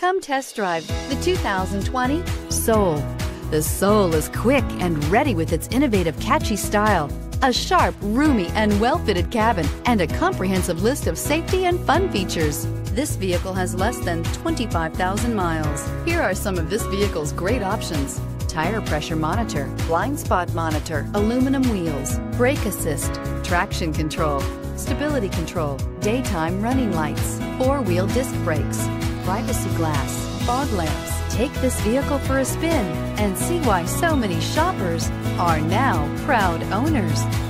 Come test drive the 2020 Soul. The Soul is quick and ready with its innovative, catchy style, a sharp, roomy, and well fitted cabin, and a comprehensive list of safety and fun features. This vehicle has less than 25,000 miles. Here are some of this vehicle's great options tire pressure monitor, blind spot monitor, aluminum wheels, brake assist, traction control, stability control, daytime running lights, four wheel disc brakes privacy glass, fog lamps. Take this vehicle for a spin and see why so many shoppers are now proud owners.